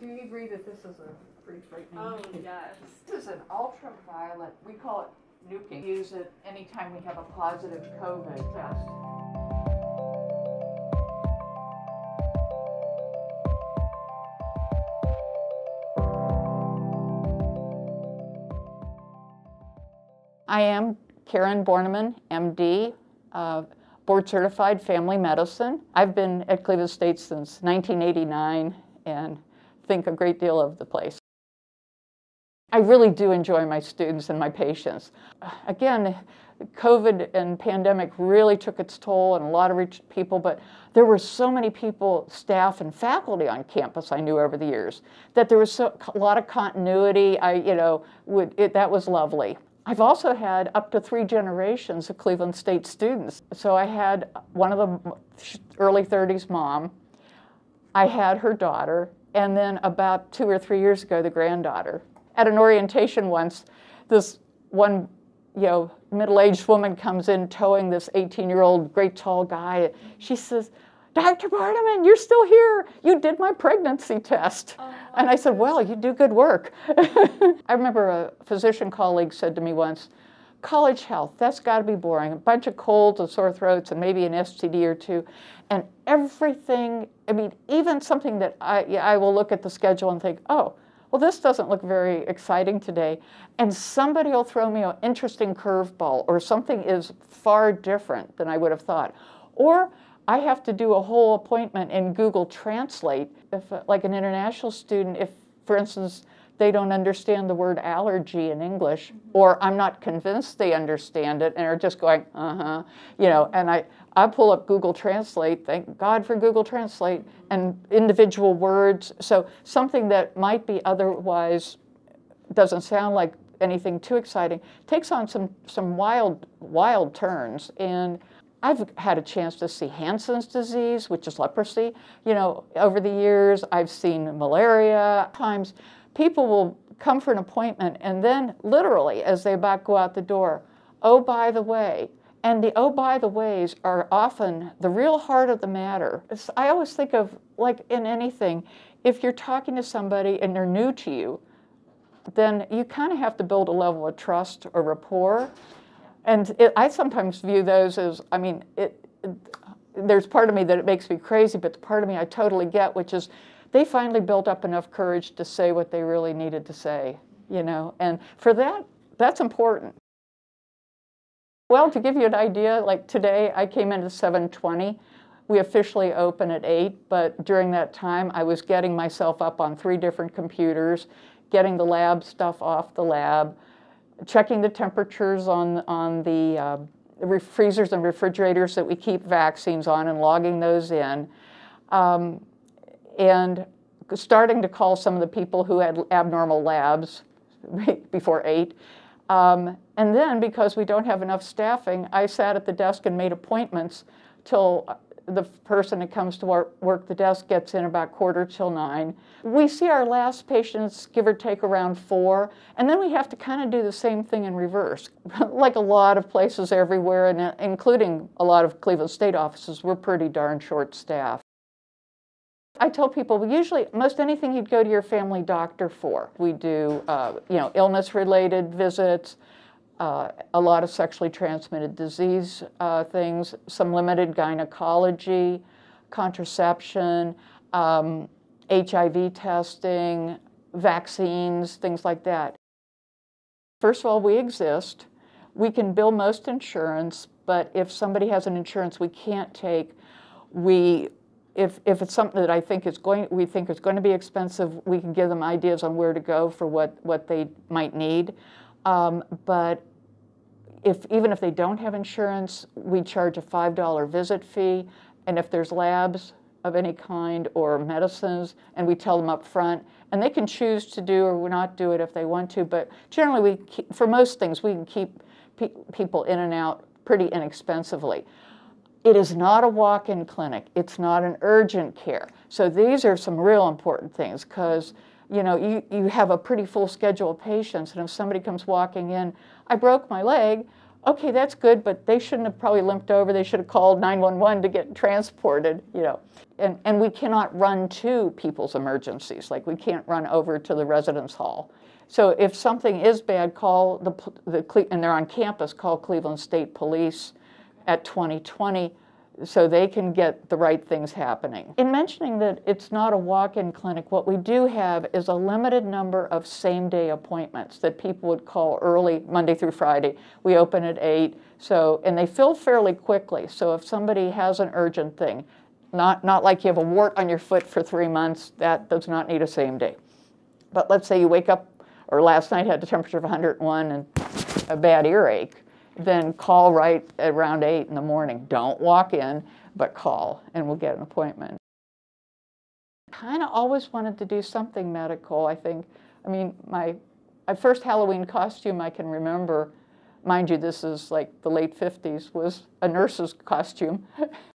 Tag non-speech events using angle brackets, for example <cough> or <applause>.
do you agree that this is a pretty frightening? Oh, yes. This is an ultraviolet, we call it nuking. Use it anytime we have a positive COVID test. I am Karen Borneman, MD, uh, board certified family medicine. I've been at Cleveland State since 1989 and think a great deal of the place. I really do enjoy my students and my patients. Again, COVID and pandemic really took its toll on a lot of people, but there were so many people, staff and faculty on campus I knew over the years, that there was so, a lot of continuity. I, you know, would, it, that was lovely. I've also had up to three generations of Cleveland State students. So I had one of the early 30s mom, I had her daughter, and then about two or three years ago, the granddaughter. At an orientation once, this one, you know, middle-aged woman comes in towing this 18-year-old great tall guy. She says, Dr. Borneman, you're still here. You did my pregnancy test. Oh, and I said, Well, you do good work. <laughs> I remember a physician colleague said to me once, College health, that's got to be boring. A bunch of colds and sore throats and maybe an STD or two. And everything, I mean, even something that I, I will look at the schedule and think, oh, well, this doesn't look very exciting today. And somebody will throw me an interesting curveball or something is far different than I would have thought. Or I have to do a whole appointment in Google Translate. If, uh, like an international student, if, for instance, they don't understand the word allergy in English, or I'm not convinced they understand it and are just going, uh huh, you know, and I, I pull up Google Translate, thank God for Google Translate, and individual words. So something that might be otherwise doesn't sound like anything too exciting takes on some, some wild, wild turns. And I've had a chance to see Hansen's disease, which is leprosy. You know, over the years, I've seen malaria. Times people will come for an appointment and then literally, as they about go out the door, oh, by the way, and the oh, by the ways are often the real heart of the matter. I always think of, like in anything, if you're talking to somebody and they're new to you, then you kind of have to build a level of trust or rapport. And it, I sometimes view those as, I mean, it, it, there's part of me that it makes me crazy, but the part of me I totally get, which is they finally built up enough courage to say what they really needed to say, you know, and for that, that's important. Well, to give you an idea, like today I came in at 720. We officially open at 8, but during that time I was getting myself up on three different computers, getting the lab stuff off the lab, checking the temperatures on, on the uh, freezers and refrigerators that we keep vaccines on and logging those in. Um, and starting to call some of the people who had abnormal labs <laughs> before 8. Um, and then, because we don't have enough staffing, I sat at the desk and made appointments till the person that comes to work, work the desk gets in about quarter till nine. We see our last patients give or take around four, and then we have to kind of do the same thing in reverse. <laughs> like a lot of places everywhere, and uh, including a lot of Cleveland State offices, we're pretty darn short staffed. I tell people, usually most anything you'd go to your family doctor for. We do, uh, you know, illness-related visits, uh, a lot of sexually transmitted disease uh, things, some limited gynecology, contraception, um, HIV testing, vaccines, things like that. First of all, we exist. We can bill most insurance, but if somebody has an insurance we can't take, we if, if it's something that I think is going, we think is going to be expensive, we can give them ideas on where to go for what, what they might need. Um, but if, even if they don't have insurance, we charge a $5 visit fee. And if there's labs of any kind or medicines, and we tell them up front, and they can choose to do or not do it if they want to. But generally, we keep, for most things, we can keep pe people in and out pretty inexpensively. It is not a walk-in clinic. It's not an urgent care. So these are some real important things because you know, you, you have a pretty full schedule of patients, and if somebody comes walking in, I broke my leg, okay, that's good, but they shouldn't have probably limped over. They should have called 911 to get transported, you know. and, and we cannot run to people's emergencies. Like we can't run over to the residence hall. So if something is bad, call the, the and they're on campus, call Cleveland State Police at 2020 so they can get the right things happening. In mentioning that it's not a walk-in clinic, what we do have is a limited number of same-day appointments that people would call early Monday through Friday. We open at 8, so and they fill fairly quickly. So if somebody has an urgent thing, not not like you have a wart on your foot for 3 months, that does not need a same day. But let's say you wake up, or last night had a temperature of 101 and a bad earache, then call right around 8 in the morning. Don't walk in, but call and we'll get an appointment. Kind of always wanted to do something medical, I think. I mean, my, my first Halloween costume I can remember, mind you, this is like the late 50s, was a nurse's costume. <laughs>